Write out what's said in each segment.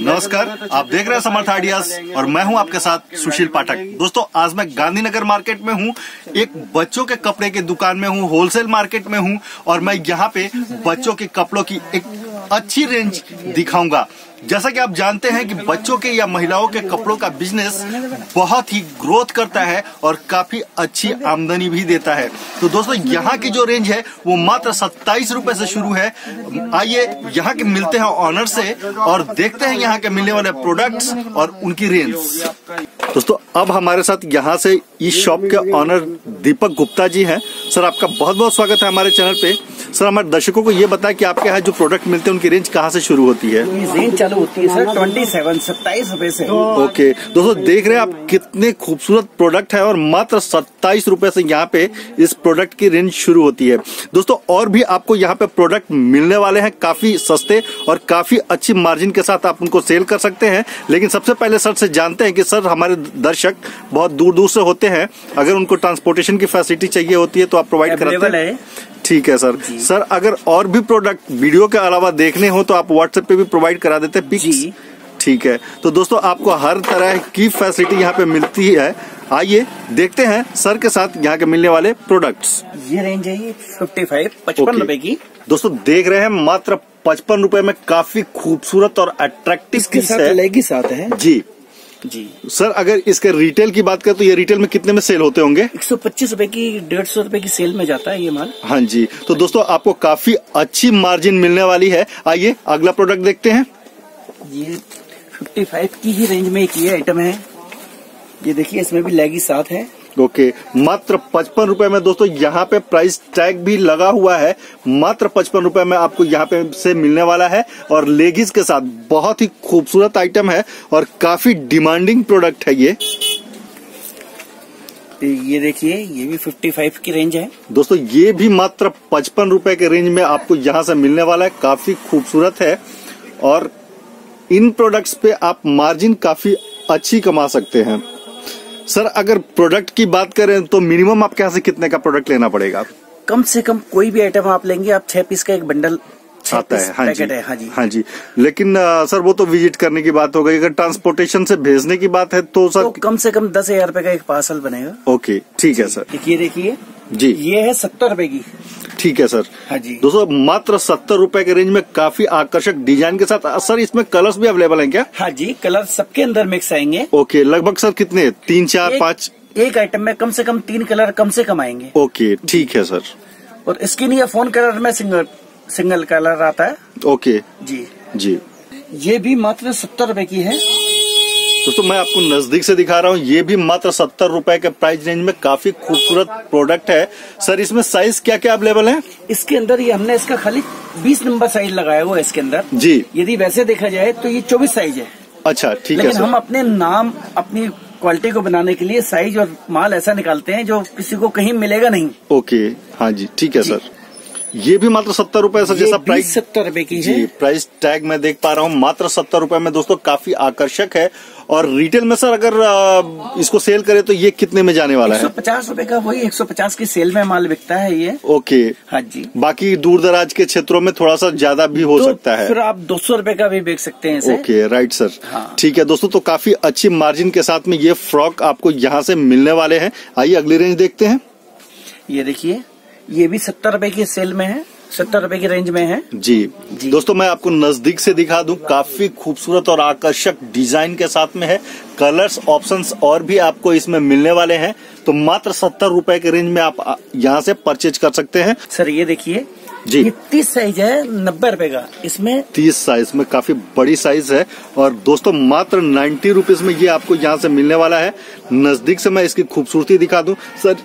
नमस्कार, आप देख रहे हैं समर्थ आइडियाज़ और मैं हूँ आपके साथ सुशील पाठक। दोस्तों, आज मैं गांधीनगर मार्केट में हूँ, एक बच्चों के कपड़े की दुकान में हूँ, होलसेल मार्केट में हूँ और मैं यहाँ पे बच्चों के कपड़ों की एक अच्छी रेंज दिखाऊँगा। जैसा कि आप जानते हैं कि बच्चों के या महिलाओं के कपड़ों का बिज़नेस बहुत ही ग्रोथ करता है और काफ़ी अच्छी आमदनी भी देता है। तो दोस्तों, यहाँ की जो रेंज है, वो मात्र सत्ताईस रूपए से शुरू है। आइए यहाँ के मिलते हैं ऑनर से और देखते हैं यहाँ के मिलने वाले प्रोडक्ट्स और उनकी रेंज दोस्तों, अब हमारे साथ यहाँ से इस शॉप के ऑनर दीपक गुप्ता जी हैं। सर, आपका बहुत बहुत स्वागत है हमारे चैनल पे। सर हमारे दर्शकों को ये बताया कि आपके यहाँ जो प्रोडक्ट मिलते हैं उनकी रेंज कहाँ से शुरू होती है? रेंज चालू होती है सर ट्वेंटी सेवन सत्ताईस रूपए से। ओके दोस्तों देख रहे हैं आप कितने खूबसूरत प्रोडक्ट है और मात्र सत्ताईस रूपए से यहाँ पे इस प्रोडक्ट की रेंज शुरू होती है। दोस्तों और भी आपको यहाँ पे प्रोडक्ट मिलने वाले हैं काफ़ी सस्ते और काफ़ी अच्छी मार्जिन के साथ आप उनको सेल कर सकते हैं। लेकिन सबसे पहले सर से जानते हैं कि सर हमारे दर्शक बहुत दूर दूर से होते हैं। अगर उनको ट्रांसपोर्टेशन की फैसिलिटी चाहिए होती है तो आप प्रोवाइड कराते हैं। है। ठीक है सर। सर अगर और भी प्रोडक्ट वीडियो के अलावा देखने हो तो आप व्हाट्सएप पे भी प्रोवाइड करा देते हैं पिक्स जी। ठीक है। तो दोस्तों आपको हर तरह की फैसिलिटी यहाँ पे मिलती है। आइए देखते हैं सर के साथ यहाँ के मिलने वाले प्रोडक्ट्स ये रेंज है ये फिफ्टी फाइव पचपन रूपए की। दोस्तों देख रहे हैं मात्र पचपन रुपए में काफ़ी खूबसूरत और अट्रैक्टिव पीस साथ है। हैं। जी। जी। सर अगर इसके रिटेल की बात करें तो ये रिटेल में कितने में सेल होते होंगे? एक सौ पच्चीस रूपए की डेढ़ सौ रूपए की सेल में जाता है ये माल। हाँ जी। तो दोस्तों आपको काफ़ी अच्छी मार्जिन मिलने वाली है। आइए अगला प्रोडक्ट देखते हैं। ये फिफ्टी फाइव की ही रेंज में एक ये आइटम है। ये देखिए इसमें भी लेगी साथ है। ओके मात्र पचपन रुपए में दोस्तों यहाँ पे प्राइस टैग भी लगा हुआ है। मात्र पचपन रुपए में आपको यहाँ पे से मिलने वाला है और लेगीज के साथ बहुत ही खूबसूरत आइटम है और काफ़ी डिमांडिंग प्रोडक्ट है ये। ये देखिए ये भी फिफ्टी फाइव की रेंज है। दोस्तों ये भी मात्र पचपन रुपए के रेंज में आपको यहाँ से मिलने वाला है। काफ़ी खूबसूरत है और इन प्रोडक्ट्स पे आप मार्जिन काफ़ी अच्छी कमा सकते हैं। सर अगर प्रोडक्ट की बात करें तो मिनिमम आपके यहाँ से कितने का प्रोडक्ट लेना पड़ेगा? कम से कम कोई भी आइटम आप लेंगे आप छह पीस का एक बंडल आता है हाँ जी है हाँ जी। हाँ जी। लेकिन आ, सर वो तो विज़िट करने की बात हो गई। अगर ट्रांसपोर्टेशन से भेजने की बात है तो सर तो कम से कम दस हज़ार रूपए का एक पार्सल बनेगा। ओके ठीक है सर। ये देखिए। जी। ये है सत्तर रूपए की। ठीक है सर। हाँ जी। दोस्तों मात्र सत्तर रूपए के रेंज में काफ़ी आकर्षक डिज़ाइन के साथ सर इसमें कलर्स भी अवेलेबल हैं क्या? हाँ जी कलर सबके अंदर मिक्स आएँगे। ओके लगभग सर कितने? तीन चार पाँच? एक आइटम में कम से कम तीन कलर कम से कम आएँगे। ओके ठीक है सर। और स्किन या फ़ोन कलर में सिंगल सिंगल कलर आता है। ओके जी। जी। ये भी मात्र सत्तर रूपए की है। दोस्तों मैं आपको नज़दीक से दिखा रहा हूँ ये भी मात्र सत्तर रूपए के प्राइस रेंज में काफ़ी खूबसूरत प्रोडक्ट है। सर इसमें साइज़ क्या क्या अवेलेबल है? इसके अंदर ये हमने इसका खाली बीस नंबर साइज़ लगाया हुआ है इसके अंदर। जी। यदि वैसे देखा जाए तो ये चौबीस साइज़ है। अच्छा ठीक है हम अपने नाम अपनी क्वालिटी को बनाने के लिए साइज़ और माल ऐसा निकालते हैं जो किसी को कहीं मिलेगा नहीं। ओके हाँ जी ठीक है। सर ये भी मात्र सत्तर रूपए सर जैसा प्राइस सत्तर रूपए की जी प्राइस टैग मैं देख पा रहा हूँ। मात्र सत्तर रूपए में दोस्तों काफ़ी आकर्षक है। और रिटेल में सर अगर इसको सेल करे तो ये कितने में जाने वाला एक सौ है पचास रूपए का वही एक सौ पचास की सेल में माल बिकता है ये। ओके हाँ जी। बाकी दूर दराज के क्षेत्रों में थोड़ा सा ज़्यादा भी हो तो सकता है। फिर आप दो सौ रुपये का भी बेच सकते हैं ओके राइट सर। ठीक है दोस्तों तो काफ़ी अच्छी मार्जिन के साथ में ये फ्रॉक आपको यहाँ से मिलने वाले हैं। आइए अगली रेंज देखते हैं। ये देखिए ये भी सत्तर रुपये की सेल में है। सत्तर रुपये की रेंज में है। जी, जी। दोस्तों मैं आपको नज़दीक से दिखा दूँ काफ़ी खूबसूरत और आकर्षक डिज़ाइन के साथ में है। कलर्स ऑप्शंस और भी आपको इसमें मिलने वाले हैं। तो मात्र सत्तर रुपए के रेंज में आप यहाँ से परचेज कर सकते हैं। सर ये देखिए जी। ये तीस साइज़ है नब्बे रूपए का। इसमें तीस साइज़ में काफ़ी बड़ी साइज़ है। और दोस्तों मात्र नाइन्टी रुपीज़ में ये आपको यहाँ से मिलने वाला है। नज़दीक से मैं इसकी खूबसूरती दिखा दूँ। सर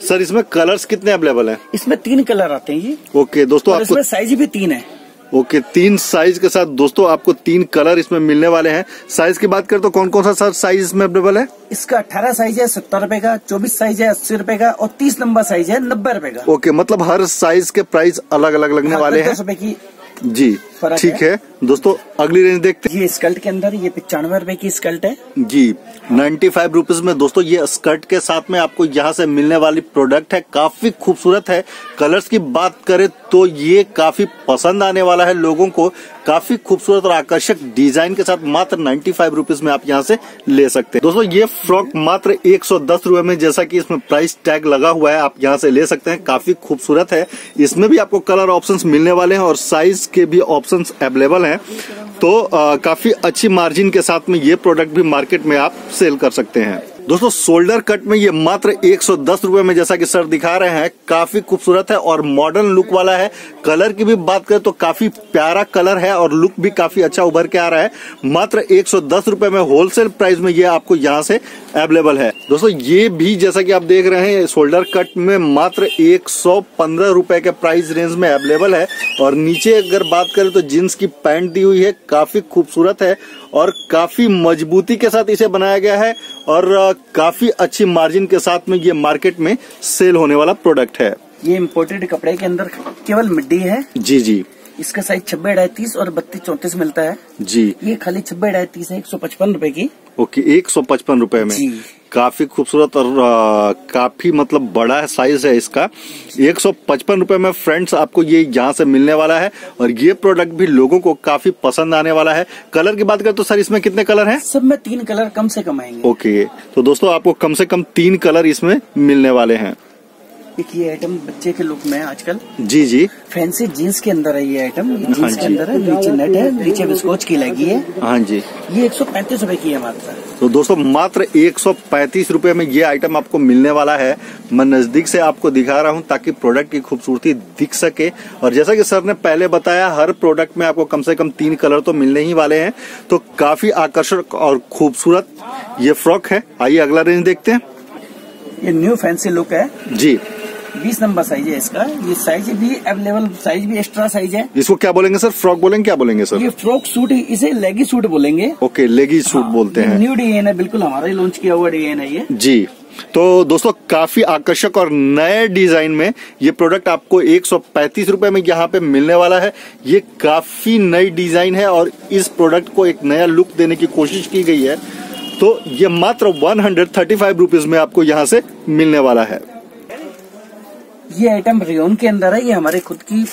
सर इसमें कलर्स कितने अवेलेबल हैं? इसमें तीन कलर आते हैं ये। ओके दोस्तों आपको इसमें साइज़ भी तीन है। ओके तीन साइज़ के साथ दोस्तों आपको तीन कलर इसमें मिलने वाले हैं। साइज़ की बात करें तो कौन कौन सा सर साइज़ इसमें अवेलेबल है? इसका अठारह साइज़ है सत्तर रुपये का चौबीस साइज़ है अस्सी रुपये का और तीस नंबर साइज़ है नब्बे रुपये का। ओके मतलब हर साइज़ के प्राइस अलग अलग लगने वाले हैं। जी। फ़र्क ठीक है। दोस्तों अगली रेंज देखते हैं। ये स्कर्ट के अंदर ये पचानवे रूपए की स्कर्ट है। जी नाइन्टी फाइव रुपीज़ में दोस्तों ये स्कर्ट के साथ में आपको यहाँ से मिलने वाली प्रोडक्ट है। काफ़ी खूबसूरत है। कलर्स की बात करें तो ये काफ़ी पसंद आने वाला है लोगों को। काफ़ी खूबसूरत और आकर्षक डिज़ाइन के साथ मात्र नाइन्टी फाइव रुपीज़ में आप यहाँ से ले सकते हैं। दोस्तों ये फ्रॉक मात्र एक सौ दस रुपये में जैसा कि इसमें प्राइस टैग लगा हुआ है आप यहाँ से ले सकते हैं। काफ़ी खूबसूरत है। इसमें भी आपको कलर ऑप्शन मिलने वाले हैं और साइज़ के भी ऑप्शंस अवेलेबल हैं तो आ, काफ़ी अच्छी मार्जिन के साथ में ये प्रोडक्ट भी मार्केट में आप सेल कर सकते हैं। दोस्तों शोल्डर कट में ये मात्र एक सौ में जैसा कि सर दिखा रहे हैं, काफ़ी खूबसूरत है और मॉडर्न लुक वाला है। कलर की भी बात करें तो काफ़ी प्यारा कलर है और लुक भी काफ़ी अच्छा उभर के आ रहा है। मात्र एक सौ में होलसेल प्राइस में ये आपको यहाँ से अवेलेबल है। दोस्तों, ये भी जैसा कि आप देख रहे हैं शोल्डर कट में मात्र एक रुपये के प्राइस रेंज में अवेलेबल है। और नीचे अगर बात करें तो जीन्स की पैंट दी हुई है, काफ़ी खूबसूरत है। और काफ़ी मजबूती के साथ इसे बनाया गया है और काफ़ी अच्छी मार्जिन के साथ में ये मार्केट में सेल होने वाला प्रोडक्ट है। ये इम्पोर्टेड कपड़े के अंदर केवल मिड्डी है? जी जी। इसका साइज़ छब्बे ढाई तीस और बत्तीस चौतीस मिलता है। जी। ये खाली छब्बे ढाई तीस है एक सौ पचपन रूपए की। ओके एक सौ पचपन रूपए में। जी। काफ़ी खूबसूरत और काफ़ी मतलब बड़ा साइज़ है इसका। एक सौ पचपन रुपये में फ्रेंड्स आपको ये यहाँ से मिलने वाला है और ये प्रोडक्ट भी लोगों को काफ़ी पसंद आने वाला है। कलर की बात करें तो सर इसमें कितने कलर हैं? सब में तीन कलर कम से कम आएँगे। ओके तो दोस्तों आपको कम से कम तीन कलर इसमें मिलने वाले हैं। एक ये आइटम बच्चे के लुक में है आजकल। जी जी। फैंसी जीन्स के अंदर है ये आइटम हाँ जीन्स। के अंदर है नीचे नेट है नीचे विस्कोच की लगी है। हाँ जी। ये एक सौ पैंतीस रूपए की है मात्र। तो दोस्तों मात्र एक सौ पैंतीस रूपए में ये आइटम आपको मिलने वाला है। मैं नज़दीक से आपको दिखा रहा हूँ ताकि प्रोडक्ट की खूबसूरती दिख सके। और जैसा कि सर ने पहले बताया हर प्रोडक्ट में आपको कम से कम तीन कलर तो मिलने ही वाले हैं। तो काफ़ी आकर्षक और खूबसूरत ये फ्रॉक है। आइए अगला रेंज देखते हैं। ये न्यू फैंसी लुक है। जी। बीस नंबर साइज़ है इसका। ये साइज़ भी अवेलेबल साइज़ भी एक्स्ट्रा साइज़ है। इसको क्या बोलेंगे सर? फ्रॉक बोलेंगे क्या बोलेंगे सर? ये फ्रॉक सूट इसे लेगी सूट बोलेंगे। ओके लेगी सूट हाँ, बोलते हैं। न्यू डिज़ाइन है बिल्कुल हमारा ही लॉन्च किया हुआ डिज़ाइन है ये। जी। तो दोस्तों काफ़ी आकर्षक और नए डिज़ाइन में ये प्रोडक्ट आपको एक रुपये में यहाँ पे मिलने वाला है। ये काफ़ी नई डिज़ाइन है और इस प्रोडक्ट को एक नया लुक देने की कोशिश की गई है। तो ये मात्र one hundred thirty five rupees में आपको यहाँ से मिलने वाला है। ये आइटम रियोन के अंदर है ये हमारे खुद की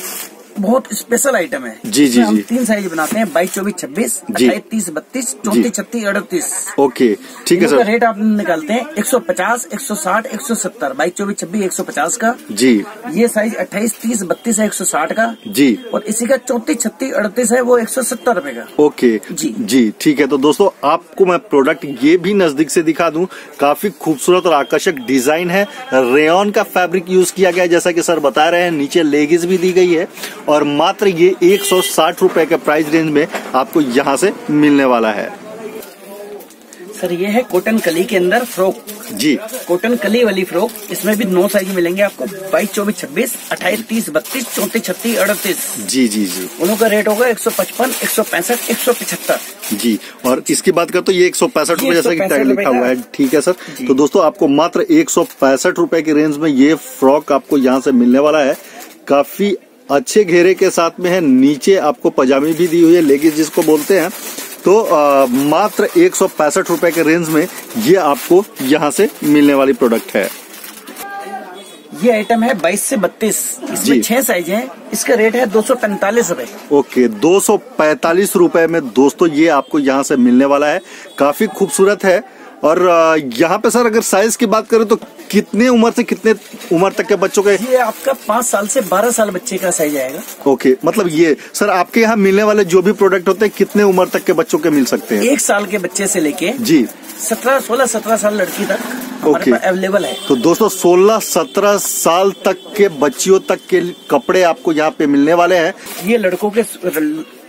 बहुत स्पेशल आइटम है। जी, जी, जी। तीन साइज़ बनाते हैं बाईस चौबीस छब्बीस। तीस बत्तीस चौंतीस छत्तीस अड़तीस। ओके ठीक है सर। रेट आप निकालते हैं एक सौ पचास एक सौ साठ एक सौ सत्तर बाईस चौबीस छब्बीस एक सौ पचास का। जी। ये साइज़ अट्ठाईस तीस बत्तीस है एक सौ साठ का। जी। और इसी का चौतीस छत्तीस अड़तीस है वो एक सौ सत्तर रूपए का। ओके। जी। जी ठीक है तो दोस्तों आपको मैं प्रोडक्ट ये भी नज़दीक से दिखा दूँ काफ़ी खूबसूरत और आकर्षक डिज़ाइन है। रेयन का फैब्रिक यूज़ किया गया जैसा कि सर बता रहे हैं नीचे लेगिस भी दी गई है। और मात्र ये एक सौ के प्राइस रेंज में आपको यहाँ से मिलने वाला है। सर ये है कॉटन कली के अंदर फ्रॉक जी। कॉटन कली वाली फ्रॉक इसमें भी नौ साइज़ मिलेंगे आपको। बाईस चौबीस छब्बीस अट्ठाईस तीस बत्तीस चौंतीस छत्तीस अड़तीस। जी जी जी। उनका रेट होगा एक सौ पचपन एक सौ पैंसठ एक सौ पिछहत्तर। जी और इसकी बात करें तो ये एक सौ पैंसठ ये रुपये जैसा कि टैग लिखा हुआ है ठीक है सर? तो दोस्तों आपको मात्र एक सौ पैंसठ रुपये की रेंज में ये फ्रॉक आपको यहाँ से मिलने वाला है। काफ़ी अच्छे घेरे के साथ में है नीचे आपको पजामी भी दी हुई है लेगी जिसको बोलते हैं। तो आ, मात्र एक रुपये के रेंज में ये आपको यहाँ से मिलने वाली प्रोडक्ट है। ये आइटम है बाईस से बत्तीस। जी। इसमें छह साइज़ है। इसका रेट है दो सौ पैंतालीस रूपए। ओके दो सौ पैतालीस रुपये में दोस्तों ये आपको यहाँ से मिलने वाला है। काफ़ी खूबसूरत है। और यहाँ पे सर अगर साइज़ की बात करें तो कितने उम्र से कितने उम्र तक के बच्चों के ये आपका पाँच साल से बारह साल बच्चे का साइज़ आएगा। ओके मतलब ये सर आपके यहाँ मिलने वाले जो भी प्रोडक्ट होते हैं कितने उम्र तक के बच्चों के मिल सकते हैं? एक साल के बच्चे से लेके जी। सत्रह सोलह सत्रह साल लड़की तक ओके। अवेलेबल है। तो दोस्तों 16 17 साल तक के बच्चियों तक के कपड़े आपको यहाँ पे मिलने वाले हैं। ये लड़कों के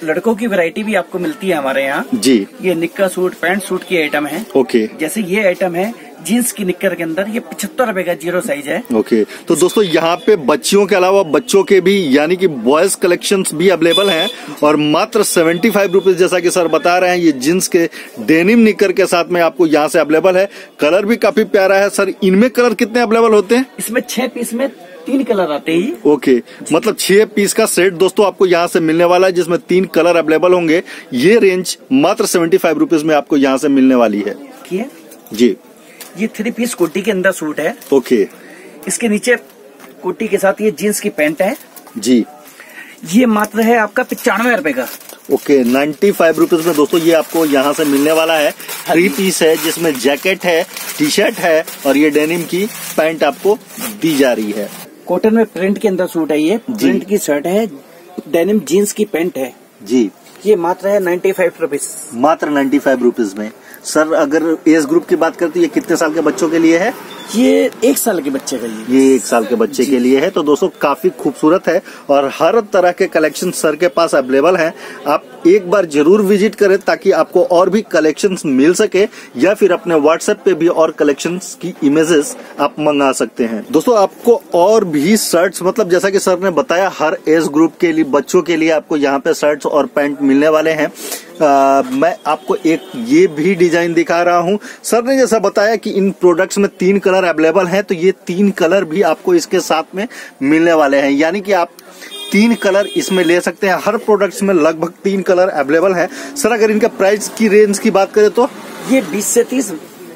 लड़कों की वैरायटी भी आपको मिलती है हमारे यहाँ। जी। ये निक्का सूट पैंट सूट की आइटम है। ओके। जैसे ये आइटम है जीन्स की निक्कर के अंदर ये पिछहत्तर रूपए का ज़ीरो साइज़ है। ओके। तो दोस्तों यहाँ पे बच्चियों के अलावा बच्चों के भी यानी कि बॉयज़ कलेक्शंस भी अवेलेबल हैं। और मात्र सेवेंटी फाइव रुपीज़ जैसा कि सर बता रहे हैं ये जींस के डेनिम निक्कर के साथ में आपको यहाँ से अवेलेबल है। कलर भी काफ़ी प्यारा है। सर इनमें कलर कितने अवेलेबल होते हैं? इसमें छह पीस में तीन कलर आते ही। ओके मतलब छह पीस का सेट दोस्तों आपको यहाँ से मिलने वाला है जिसमें तीन कलर अवेलेबल होंगे। ये रेंज मात्र सेवेंटी फाइव रुपीज़ में आपको यहाँ से मिलने वाली है। जी। ये थ्री पीस कोटी के अंदर सूट है। ओके। इसके नीचे कोटी के साथ ये जीन्स की पैंट है। जी। ये मात्र है आपका पचानवे रुपए का। ओके नाइन्टी फाइव रुपीज़ में दोस्तों ये आपको यहाँ से मिलने वाला है। थ्री पीस है जिसमें जैकेट है टी शर्ट है और ये डेनिम की पैंट आपको दी जा रही है। कॉटन में प्रिंट के अंदर सूट है ये। प्रिंट की शर्ट है डेनिम जीन्स की पेंट है। जी। ये मात्र है नाइन्टी फाइव रुपीज़ मात्र नाइन्टी फाइव रुपीज़ में। सर अगर एज ग्रुप की बात करते ये कितने साल के बच्चों के लिए है? ये एक साल के बच्चे का लिए ये एक साल के बच्चे के लिए है तो दोस्तों काफ़ी खूबसूरत है और हर तरह के कलेक्शन सर के पास अवेलेबल हैं। आप एक बार ज़रूर विज़िट करें ताकि आपको और भी कलेक्शंस मिल सके या फिर अपने व्हाट्सएप पे भी और कलेक्शंस की इमेजेस आप मंगा सकते हैं। दोस्तों आपको और भी शर्ट्स मतलब जैसा कि सर ने बताया हर एज ग्रुप के लिए बच्चों के लिए आपको यहाँ पे शर्ट्स और पैंट मिलने वाले हैं। आ, मैं आपको एक ये भी डिज़ाइन दिखा रहा हूँ। सर ने जैसा बताया कि इन प्रोडक्ट्स में तीन कलर अवेलेबल हैं तो ये तीन कलर भी आपको इसके साथ में मिलने वाले हैं। यानी कि आप तीन कलर इसमें ले सकते हैं। हर प्रोडक्ट्स में लगभग तीन कलर अवेलेबल है। सर अगर इनका प्राइस की रेंज की बात करें तो? ये बीस से तीस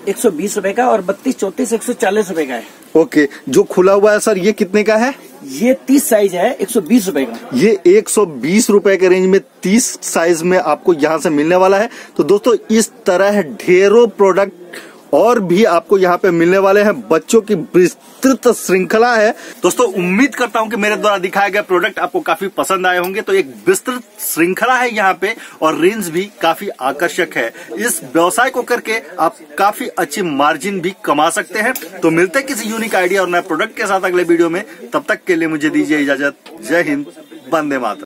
एक सौ बीस रूपए का और बत्तीस चौतीस एक सौ चालीस रूपए का है। ओके जो खुला हुआ है सर ये कितने का है? ये तीस साइज़ है एक सौ बीस रूपए का। ये एक सौ बीस रूपए के रेंज में तीस साइज़ में आपको यहाँ से मिलने वाला है। तो दोस्तों इस तरह ढेरों प्रोडक्ट और भी आपको यहाँ पे मिलने वाले हैं। बच्चों की विस्तृत श्रृंखला है। दोस्तों, उम्मीद करता हूँ कि मेरे द्वारा दिखाए गए प्रोडक्ट आपको काफ़ी पसंद आए होंगे। तो एक विस्तृत श्रृंखला है यहाँ पे और रेंज भी काफ़ी आकर्षक है। इस व्यवसाय को करके आप काफ़ी अच्छी मार्जिन भी कमा सकते हैं। तो मिलते किसी यूनिक आइडिया और नए प्रोडक्ट के साथ अगले वीडियो में। तब तक के लिए मुझे दीजिए इजाज़त। जय हिंद, वंदे मातरम।